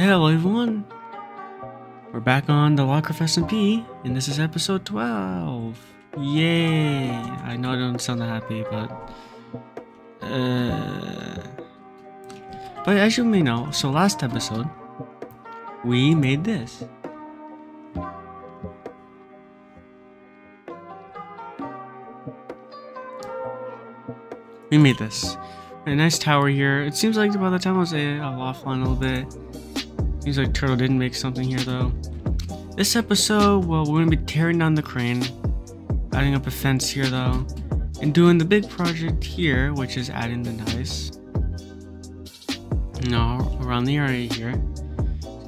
Hello everyone! We're back on the Logcraft SMP, and this is episode 12! Yay! I know I don't sound that happy, but... Uh... But as you may know, so last episode, we made this. We made this. A nice tower here. It seems like by the time I was a, I'll offline a little bit. Seems like Turtle didn't make something here though. This episode, well, we're gonna be tearing down the crane, adding up a fence here though, and doing the big project here, which is adding the dice. No, around the area here.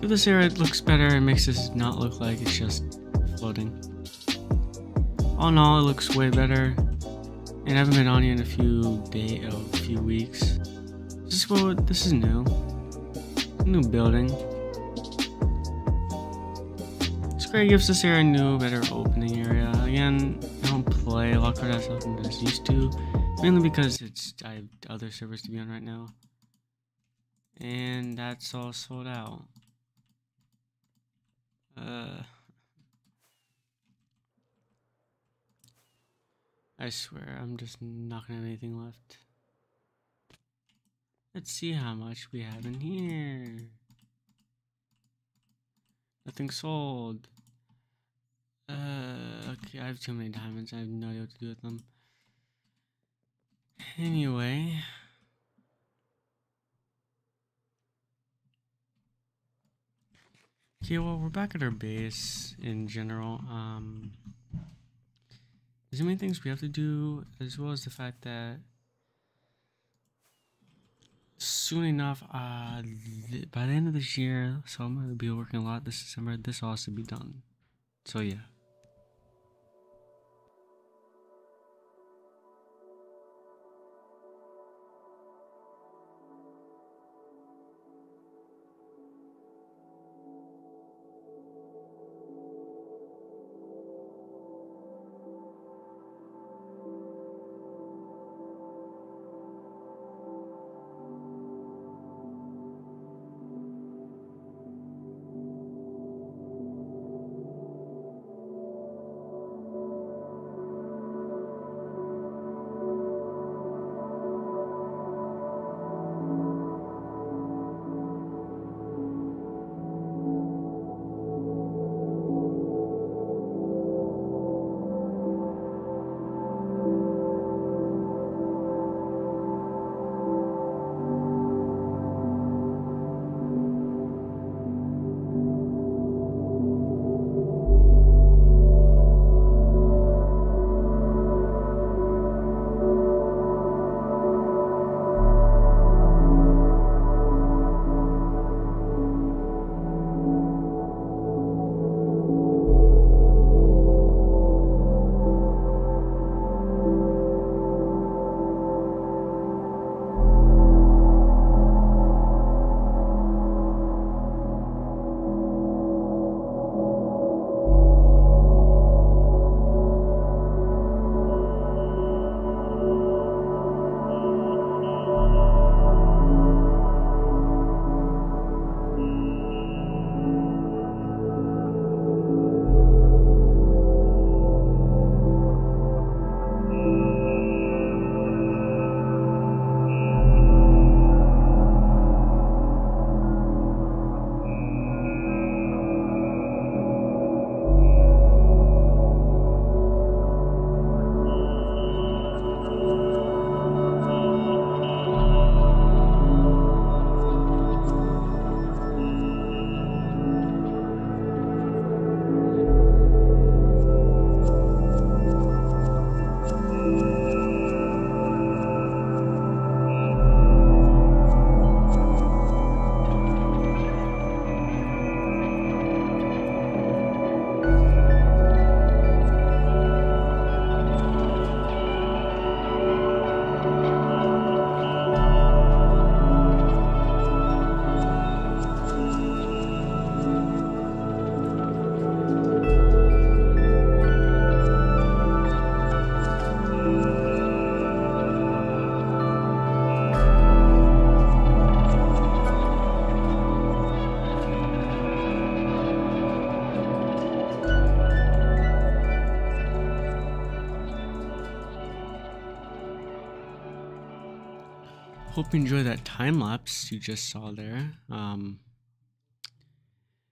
This area looks better, it makes this not look like it's just floating. All in all, it looks way better. And I haven't been on here in a few day, oh, a few weeks. This is what this is new. New building. Square gives this area a new, better opening area. Again, I don't play a lot of as often as I used to, mainly because it's I have other servers to be on right now, and that's all sold out. Uh. I swear, I'm just not gonna have anything left. Let's see how much we have in here. Nothing sold. Uh, okay, I have too many diamonds. I have no idea what to do with them. Anyway. Okay, well, we're back at our base in general. Um, there's many things we have to do, as well as the fact that soon enough, uh, th by the end of this year, so I'm gonna be working a lot this December. This will also be done. So yeah. Hope you enjoyed that time lapse you just saw there. Um,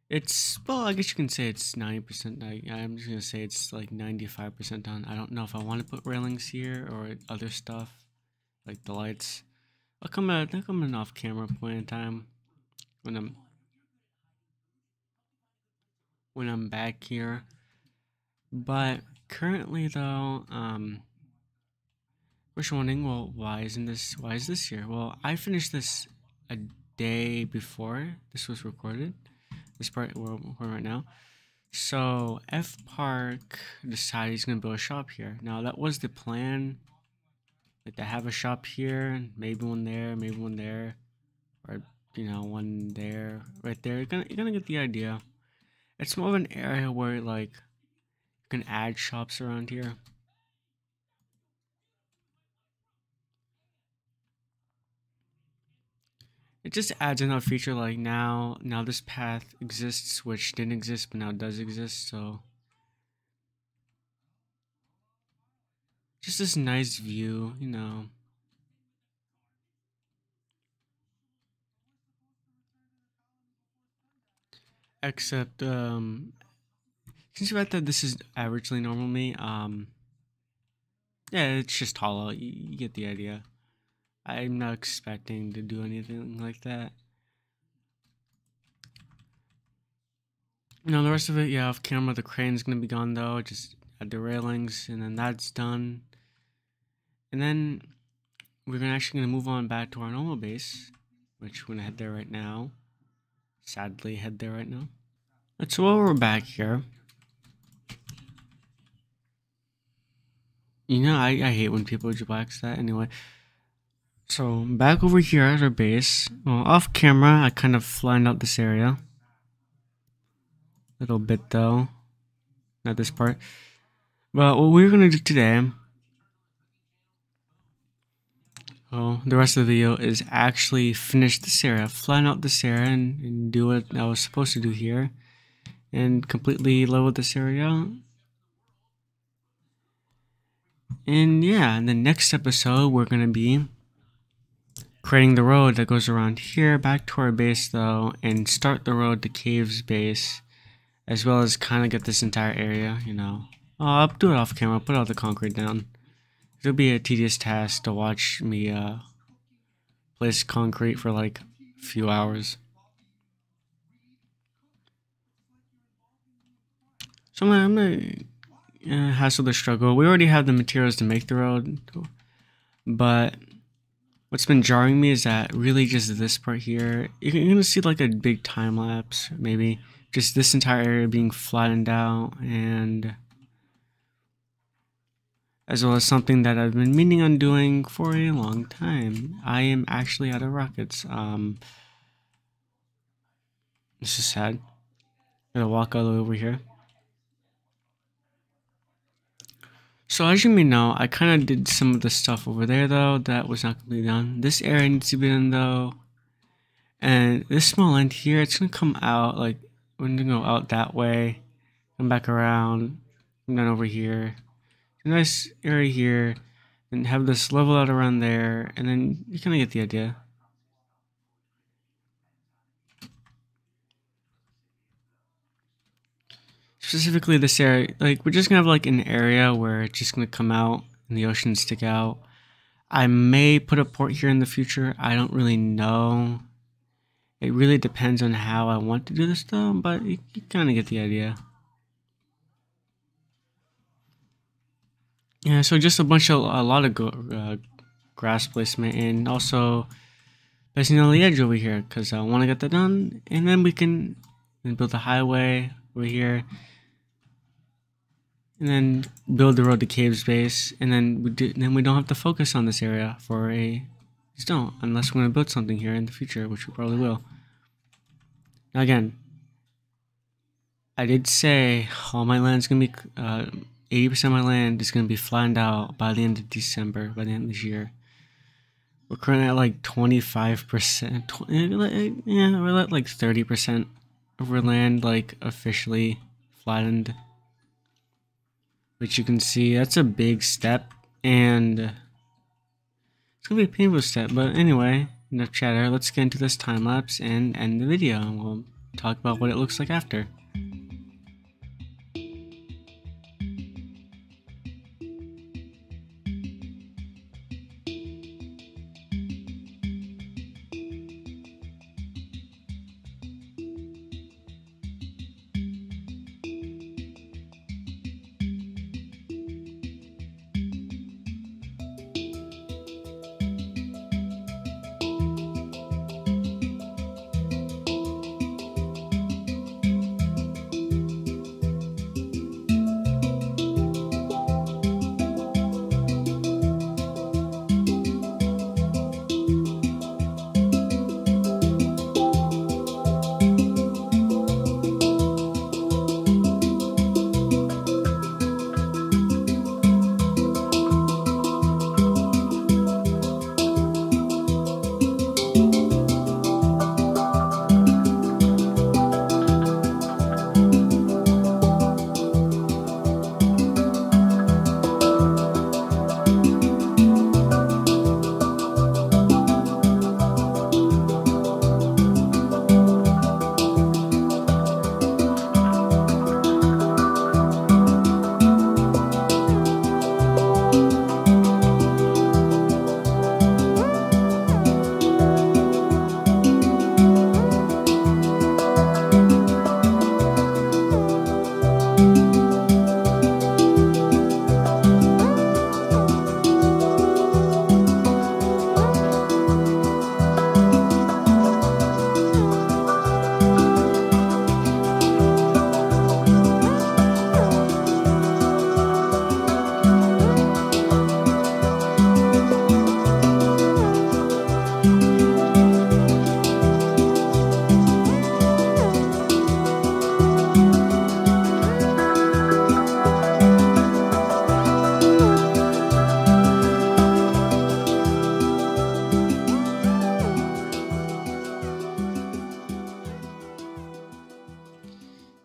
it's well, I guess you can say it's ninety percent. I'm just gonna say it's like ninety-five percent done. I don't know if I want to put railings here or other stuff like the lights. I'll come at I'll come an off-camera point in time when I'm when I'm back here. But currently, though, um, we're wondering, well, why isn't this? Why is this here? Well, I finished this a day before this was recorded this part where we're right now. So F Park decided he's gonna build a shop here. Now that was the plan, like to have a shop here, maybe one there, maybe one there, or you know one there, right there. You're gonna you're gonna get the idea. It's more of an area where like you can add shops around here. It just adds another feature like now now this path exists which didn't exist but now does exist so. Just this nice view you know. Except um since about that this is averagely normal me um yeah it's just hollow you, you get the idea I'm not expecting to do anything like that. Know, the rest of it, yeah, off camera, the crane's gonna be gone though, just add the railings, and then that's done. And then we're gonna actually gonna move on back to our normal base, which we're gonna head there right now. Sadly, head there right now. That's so while we're back here. You know, I, I hate when people black that anyway. So back over here at our base, well, off camera, I kind of lined out this area. A little bit though, not this part. But what we're gonna do today, well, the rest of the video is actually finish this area, flatten out this area and, and do what I was supposed to do here. And completely level this area and yeah, in the next episode, we're going to be creating the road that goes around here back to our base though and start the road to caves base as well as kind of get this entire area you know. Oh, I'll do it off camera. Put all the concrete down. It'll be a tedious task to watch me uh, place concrete for like a few hours. So I'm gonna, I'm gonna uh, hassle the struggle. We already have the materials to make the road but What's been jarring me is that really just this part here, you're gonna see like a big time lapse, maybe just this entire area being flattened out and as well as something that I've been meaning on doing for a long time. I am actually out of rockets. Um, this is sad. I'm gonna walk all the way over here. So as you may know, I kind of did some of the stuff over there though that was not completely done. This area needs to be done though. And this small end here, it's gonna come out like we're gonna go out that way, come back around, come down over here. A nice area here, and have this level out around there, and then you kind of get the idea. Specifically this area, like we're just gonna have like an area where it's just gonna come out and the ocean stick out. I may put a port here in the future. I don't really know. It really depends on how I want to do this though, but you, you kind of get the idea. Yeah, so just a bunch of, a lot of uh, grass placement and also placing on the edge over here because I want to get that done and then we can build a highway over here and then build the road to caves base, and then we do, then we don't have to focus on this area for a don't unless we're to build something here in the future, which we probably will. Now again, I did say all my land is going to be, uh, 80% of my land is going to be flattened out by the end of December, by the end of this year. We're currently at like 25%, 20, yeah, we're at like 30% of our land like officially flattened which you can see that's a big step and It's gonna be a painful step, but anyway, enough chatter. Let's get into this time lapse and end the video, and we'll talk about what it looks like after.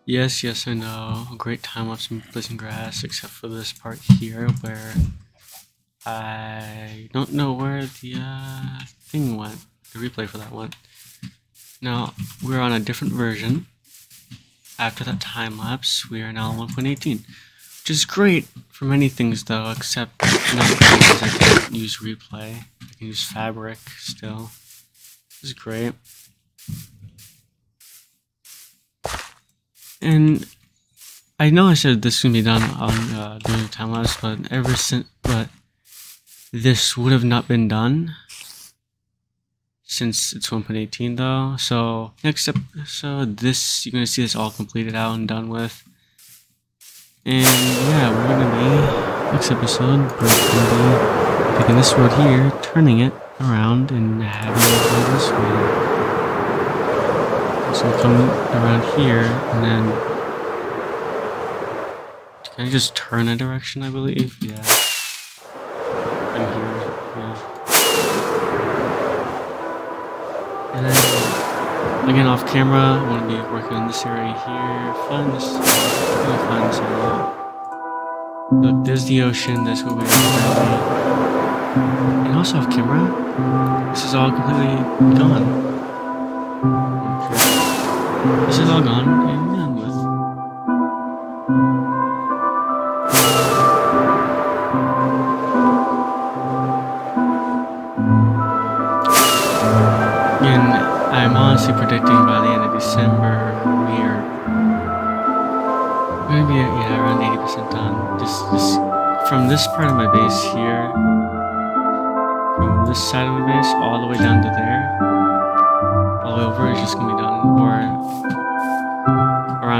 Yes, yes, I know. A great time lapse in Blazing Grass, except for this part here where I don't know where the uh, thing went, the replay for that one. Now, we're on a different version. After that time lapse, we are now on 1.18, which is great for many things though, except not because I can't use replay. I can use fabric still. This is great. And I know I said this would be done on uh, doing time lapse, but ever since, but this would have not been done since it's 1.18 though. So next episode, this you're gonna see this all completed out and done with. And yeah, we're gonna be next episode. We're gonna be taking this road here, turning it around, and having it go this way. So come around here, and then can I just turn a direction? I believe, yeah. I'm here, yeah. And then again, off camera, I'm gonna be working on this area here. Find this, gonna find this area. Look, there's the ocean. That's what we're doing. And also off camera, this is all completely gone. Is all gone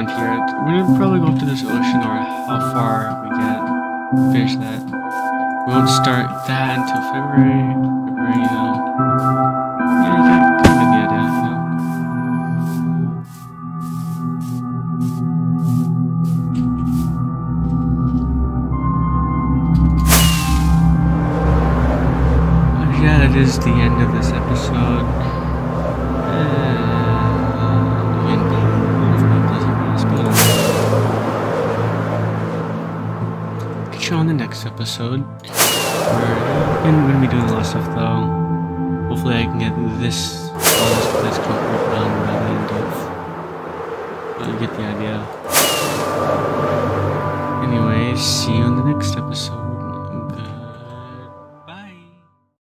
around here. We're gonna probably go up to this ocean or how far we get. Finish that. We won't start that until February. February, you know. Yeah, that is the end of this episode. Catch you on the next episode. and We're gonna be doing a lot of stuff though. Hopefully I can get this all this, this concrete done by the end of uh, you get the idea. Anyways, see you in the next episode.